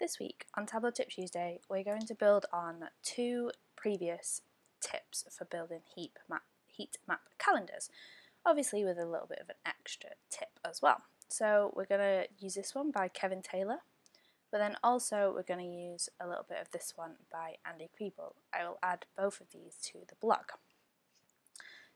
This week on Tableau Tip Tuesday, we're going to build on two previous tips for building heat map, heat map calendars, obviously with a little bit of an extra tip as well. So we're going to use this one by Kevin Taylor, but then also we're going to use a little bit of this one by Andy Kriebel. I will add both of these to the blog.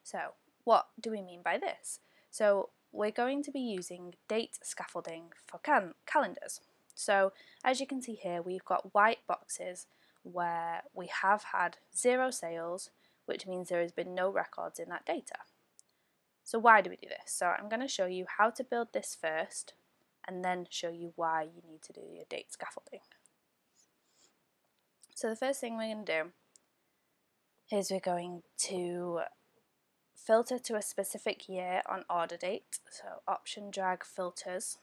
So what do we mean by this? So we're going to be using date scaffolding for cal calendars. So as you can see here, we've got white boxes where we have had zero sales, which means there has been no records in that data. So why do we do this? So I'm going to show you how to build this first and then show you why you need to do your date scaffolding. So the first thing we're going to do is we're going to filter to a specific year on order date, so option drag filters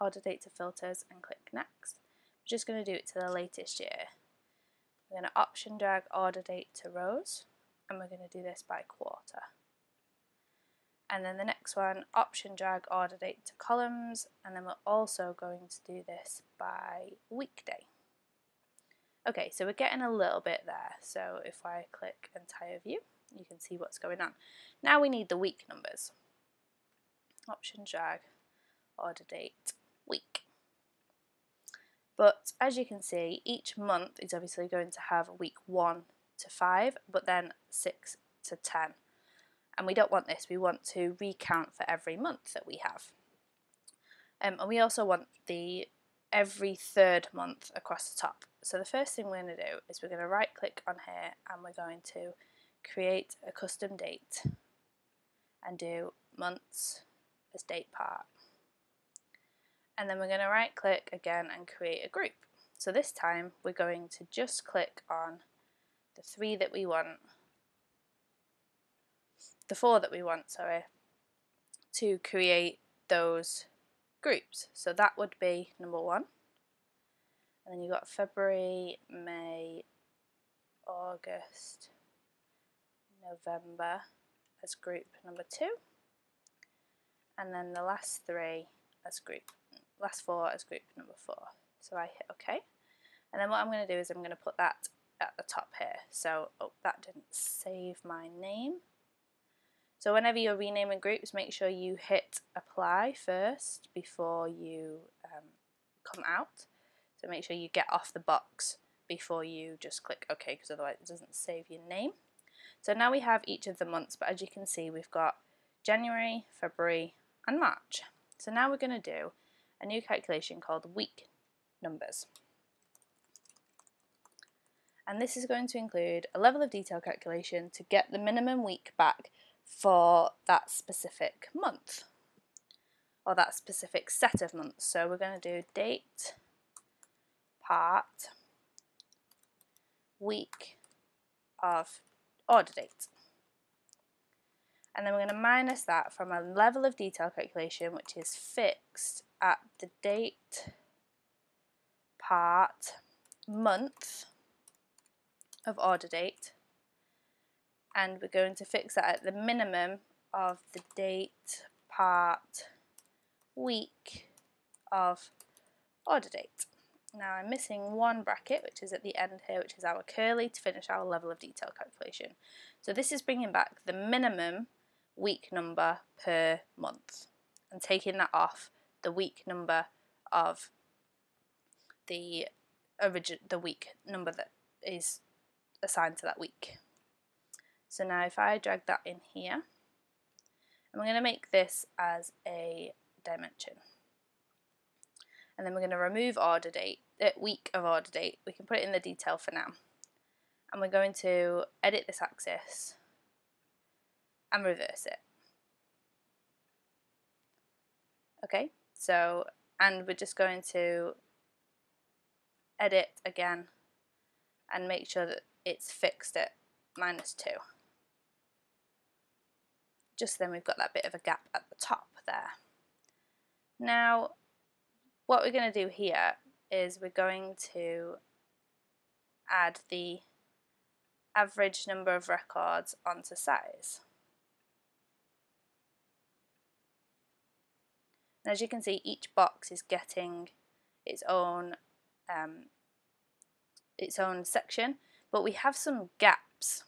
order date to filters and click next. I'm just going to do it to the latest year. We're going to option drag order date to rows and we're going to do this by quarter. And then the next one, option drag order date to columns and then we're also going to do this by weekday. Okay, so we're getting a little bit there. So if I click entire view, you can see what's going on. Now we need the week numbers. Option drag order date week. But as you can see, each month is obviously going to have week 1 to 5, but then 6 to 10. And we don't want this, we want to recount for every month that we have. Um, and we also want the every third month across the top. So the first thing we're going to do is we're going to right click on here and we're going to create a custom date and do months as date part and then we're going to right click again and create a group. So this time we're going to just click on the three that we want, the four that we want, sorry, to create those groups. So that would be number one. And then you've got February, May, August, November as group number two. And then the last three as group last four as group number four. So I hit OK. And then what I'm going to do is I'm going to put that at the top here. So, oh, that didn't save my name. So whenever you're renaming groups, make sure you hit apply first before you um, come out. So make sure you get off the box before you just click OK because otherwise it doesn't save your name. So now we have each of the months, but as you can see, we've got January, February, and March. So now we're going to do a new calculation called week numbers. And this is going to include a level of detail calculation to get the minimum week back for that specific month or that specific set of months. So we're going to do date, part, week of order date. And then we're going to minus that from a level of detail calculation which is fixed at the date, part, month of order date and we're going to fix that at the minimum of the date, part, week of order date. Now I'm missing one bracket which is at the end here which is our curly to finish our level of detail calculation. So this is bringing back the minimum week number per month and taking that off the week number of the origin the week number that is assigned to that week. So now if I drag that in here, and we're going to make this as a dimension. And then we're going to remove order date, uh, week of order date. We can put it in the detail for now. And we're going to edit this axis and reverse it. Okay, so, and we're just going to edit again and make sure that it's fixed at minus 2. Just then we've got that bit of a gap at the top there. Now, what we're going to do here is we're going to add the average number of records onto size. And as you can see, each box is getting its own um, its own section, but we have some gaps.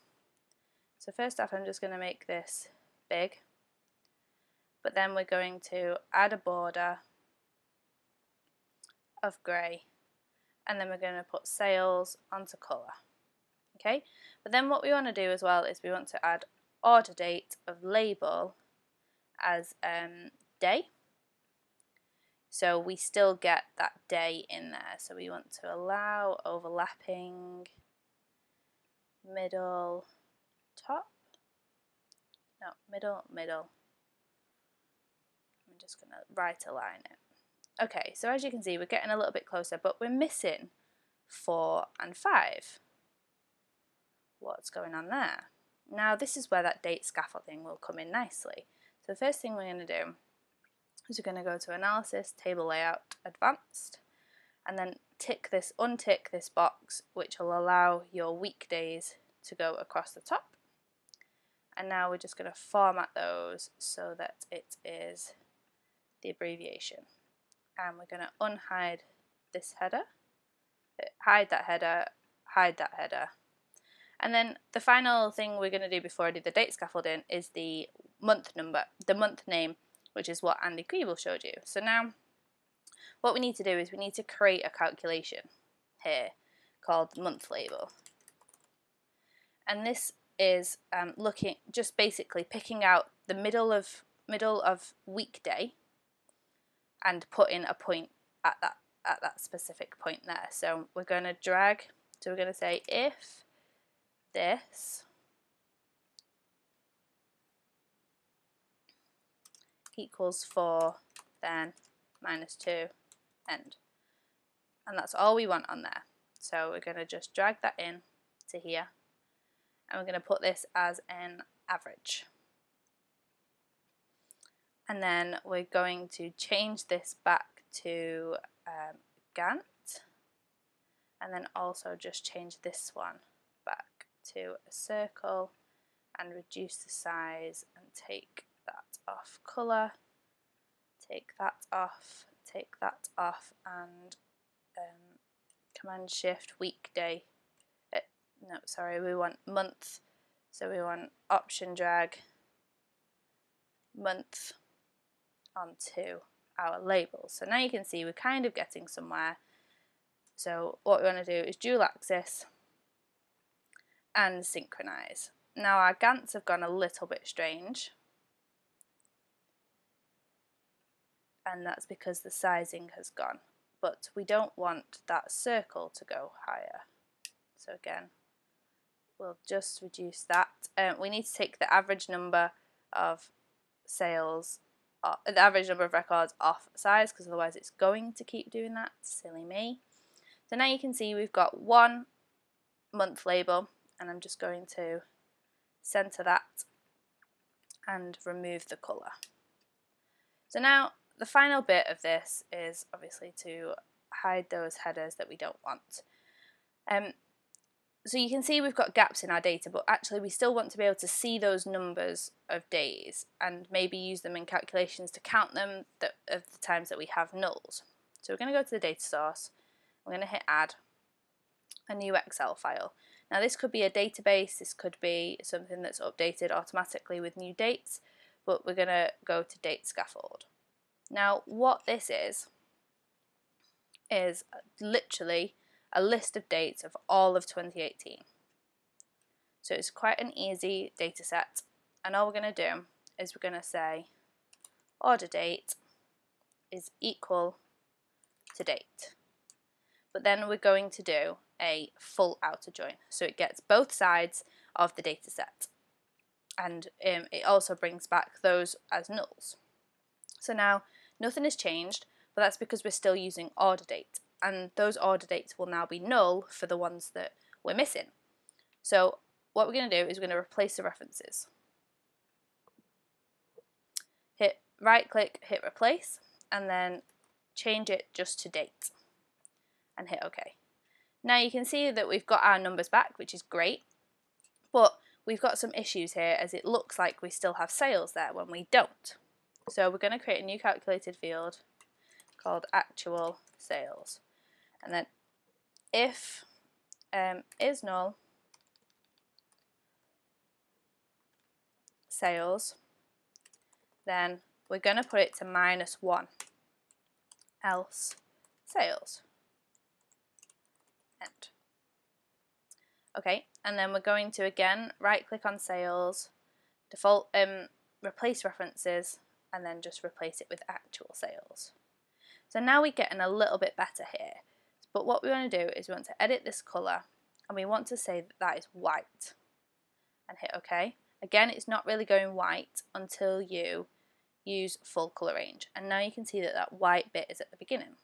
So first off, I'm just going to make this big, but then we're going to add a border of grey, and then we're going to put sales onto colour. Okay, but then what we want to do as well is we want to add order date of label as um, day. So we still get that day in there. So we want to allow overlapping middle top. No, middle, middle. I'm just going to right align it. Okay, so as you can see, we're getting a little bit closer, but we're missing 4 and 5. What's going on there? Now, this is where that date scaffolding will come in nicely. So the first thing we're going to do is we're going to go to Analysis, Table Layout, Advanced, and then tick this, untick this box, which will allow your weekdays to go across the top. And now we're just going to format those so that it is the abbreviation. And we're going to unhide this header, eh, hide that header, hide that header. And then the final thing we're going to do before I do the date scaffolding is the month number, the month name, which is what Andy Kriebel showed you. So now what we need to do is we need to create a calculation here called month label. And this is um, looking just basically picking out the middle of middle of weekday and putting a point at that at that specific point there. So we're going to drag, so we're going to say if this equals 4, then minus 2, end. And that's all we want on there. So we're going to just drag that in to here and we're going to put this as an average. And then we're going to change this back to um, Gantt and then also just change this one back to a circle and reduce the size and take that off colour, take that off, take that off and um, command shift weekday. Uh, no sorry we want month so we want option drag month onto our label. So now you can see we're kind of getting somewhere. So what we want to do is dual axis and synchronize. Now our Gantts have gone a little bit strange and that's because the sizing has gone. But we don't want that circle to go higher. So again we'll just reduce that. Um, we need to take the average number of sales uh, the average number of records off size because otherwise it's going to keep doing that. Silly me. So now you can see we've got one month label and I'm just going to center that and remove the colour. So now the final bit of this is obviously to hide those headers that we don't want. Um, so you can see we've got gaps in our data, but actually we still want to be able to see those numbers of days and maybe use them in calculations to count them that, of the times that we have nulls. So we're going to go to the data source, we're going to hit add a new Excel file. Now this could be a database, this could be something that's updated automatically with new dates, but we're going to go to date scaffold. Now what this is, is literally a list of dates of all of 2018. So it's quite an easy data set and all we're going to do is we're going to say order date is equal to date. But then we're going to do a full outer join. So it gets both sides of the data set. And um, it also brings back those as nulls. So now Nothing has changed, but that's because we're still using order date, and those order dates will now be null for the ones that we're missing. So what we're going to do is we're going to replace the references. Hit right click, hit replace, and then change it just to date, and hit OK. Now you can see that we've got our numbers back, which is great, but we've got some issues here as it looks like we still have sales there when we don't. So we're going to create a new calculated field called actual sales. And then if um, is null sales, then we're going to put it to minus 1, else sales. End. Okay, and then we're going to again right click on sales, default um, replace references, and then just replace it with actual sales. So now we're getting a little bit better here. But what we want to do is we want to edit this colour and we want to say that that is white and hit OK. Again, it's not really going white until you use full colour range. And now you can see that that white bit is at the beginning.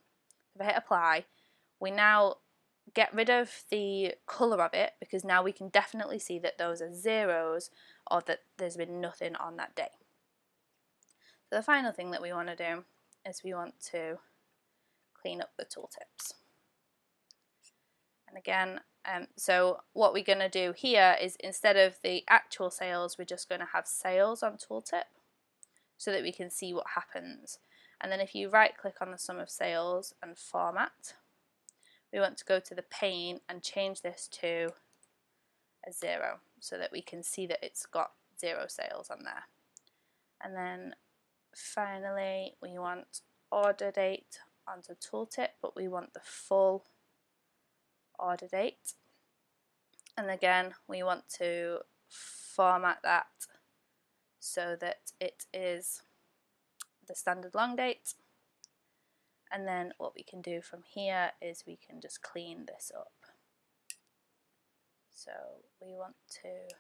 If I hit apply, we now get rid of the colour of it because now we can definitely see that those are zeros or that there's been nothing on that day. So the final thing that we want to do is we want to clean up the tooltips. And again, um, so what we're going to do here is instead of the actual sales, we're just going to have sales on tooltip so that we can see what happens. And then if you right click on the sum of sales and format, we want to go to the pane and change this to a zero so that we can see that it's got zero sales on there. And then finally we want order date onto tooltip but we want the full order date. And again we want to format that so that it is the standard long date. And then what we can do from here is we can just clean this up. So we want to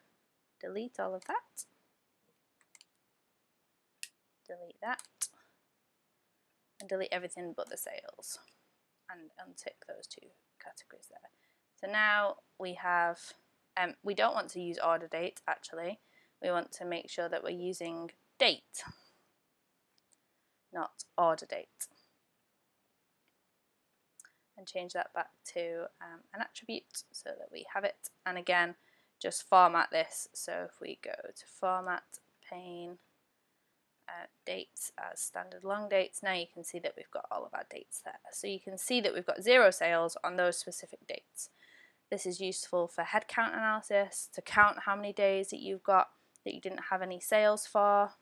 delete all of that delete that and delete everything but the sales and untick those two categories there. So now we have, um, we don't want to use order date actually, we want to make sure that we're using date, not order date. And change that back to um, an attribute so that we have it. And again, just format this. So if we go to format, pane, uh, dates as standard long dates. Now you can see that we've got all of our dates there. So you can see that we've got zero sales on those specific dates. This is useful for headcount analysis, to count how many days that you've got that you didn't have any sales for,